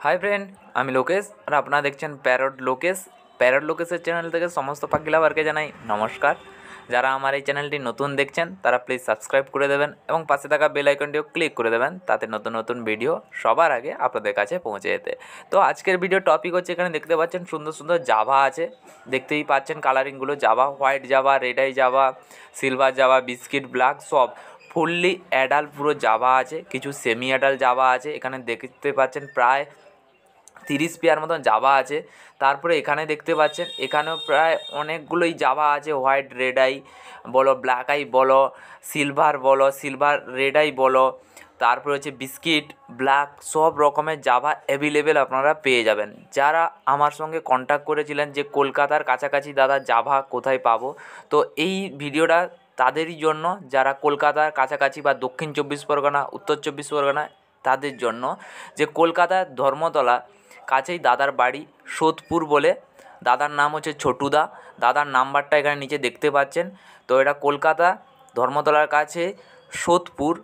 Hi friend আমি লোকেশ আর আপনারা দেখছেন প্যারট লোকেশ প্যারট লোকেশের চ্যানেল থেকে সমস্ত পাখি লাভারকে জানাই নমস্কার। যারা আমার এই চ্যানেলটি নতুন দেখছেন, তারা প্লিজ সাবস্ক্রাইব করে দেবেন এবং পাশে থাকা বেল আইকনটিও ক্লিক করে দেবেন, তাতে নতুন নতুন ভিডিও সবার আগে আপনাদের কাছে পৌঁছে যেতে। তো আজকের ভিডিও টপিক হচ্ছে এখানে দেখতে পাচ্ছেন সুন্দর সুন্দর জাভা আছে। দেখতেই পাচ্ছেন কালারিংগুলো Java white Java red eye Java silver Java biscuit black সব ফুললি অ্যাডাল পুরো জাভা আছে। কিছু সেমি অ্যাডাল জাভা আছে। এখানে দেখতে পাচ্ছেন প্রায় তিরিশ পেয়ার মতন জাভা আছে। তারপরে এখানে দেখতে পাচ্ছেন, এখানেও প্রায় অনেকগুলোই জাভা আছে। হোয়াইট রেড আই বলো ব্ল্যাক আই বলো সিলভার বলো সিলভার রেড আই বলো। তারপরে হচ্ছে বিস্কিট ব্ল্যাক সব রকমের জাভা অ্যাভেলেবেল আপনারা পেয়ে যাবেন। যারা আমার সঙ্গে কন্ট্যাক্ট করেছিলেন যে কলকাতার কাছাকাছি দাদা জাভা কোথায় পাবো, তো এই ভিডিওটা তাদেরই জন্য, যারা কলকাতার কাছাকাছি বা দক্ষিণ চব্বিশ পরগনা, উত্তর চব্বিশ পরগনা, তাদের জন্য যে কলকাতার ধর্মতলা কাছেই দাদার বাড়ি, সোদপুর বলে। দাদার নাম হচ্ছে ছোটুদা। দাদার নাম্বারটা এখানে নিচে দেখতে পাচ্ছেন। তো এটা কলকাতা, ধর্মতলার কাছে সোদপুর।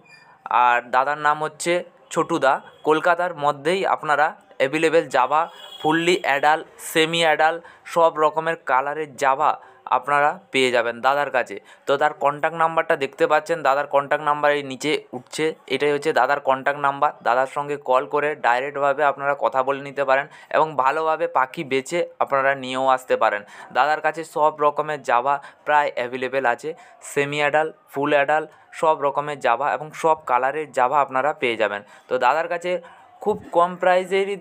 আর দাদার নাম হচ্ছে ছোটুদা। কলকাতার মধ্যেই আপনারা available Java fully adult semi adult সব রকমের কালারের জাভা আপনারা পেয়ে যাবেন দাদার কাছে। তো তার কন্ট্যাক্ট নাম্বারটা দেখতে পাচ্ছেন, দাদার কন্ট্যাক্ট নাম্বার এই নিচে উঠছে। এটাই হচ্ছে দাদার কন্ট্যাক্ট নাম্বার দাদার সঙ্গে কল করে ডাইরেক্টভাবে আপনারা কথা বলে নিতে পারেন এবং ভালোভাবে পাখি বেছে আপনারা নিয়েও আসতে পারেন। দাদার কাছে সব রকমের জাভা প্রায় অ্যাভেলেবেল আছে। সেমি অ্যাডাল ফুল অ্যাডাল সব রকমের জাভা এবং সব কালারের জাভা আপনারা পেয়ে যাবেন। তো দাদার কাছে খুব কম প্রাইজেরই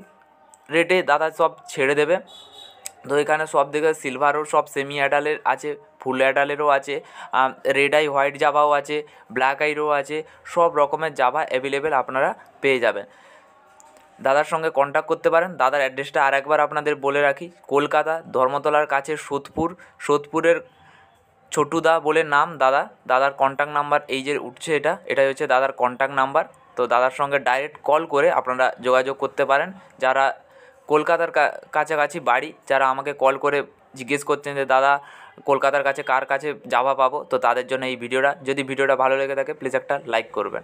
রেটে দাদা সব ছেড়ে দেবে। তো এখানে সব দিকে সিলভারও সব সেমি অ্যাডালের আছে ফুল অ্যাডালেরও আছে রেড আই হোয়াইট জাভাও আছে ব্ল্যাক আইরও আছে, সব রকমের জাভা অ্যাভেলেবেল আপনারা পেয়ে যাবেন। দাদার সঙ্গে কন্ট্যাক্ট করতে পারেন, দাদার অ্যাড্রেসটা আর একবার আপনাদের বলে রাখি, কলকাতা, ধর্মতলার কাছে সোদপুর, সোদপুরের ছোটুদা বলে নাম দাদা, দাদার কন্ট্যাক্ট নাম্বার এই যে উঠছে এটা, এটাই হচ্ছে দাদার কন্ট্যাক্ট নাম্বার তো দাদার সঙ্গে ডাইরেক্ট কল করে আপনারা যোগাযোগ করতে পারেন, যারা কলকাতার কাছাকাছি বাড়ি, যারা আমাকে কল করে জিজ্ঞেস করছেন যে, দাদা, কলকাতার কাছে কার কাছে যাওয়া পাবো? তো তাদের জন্য এই ভিডিওটা। যদি ভিডিওটা ভালো লেগে থাকে প্লিজ একটা লাইক করবেন।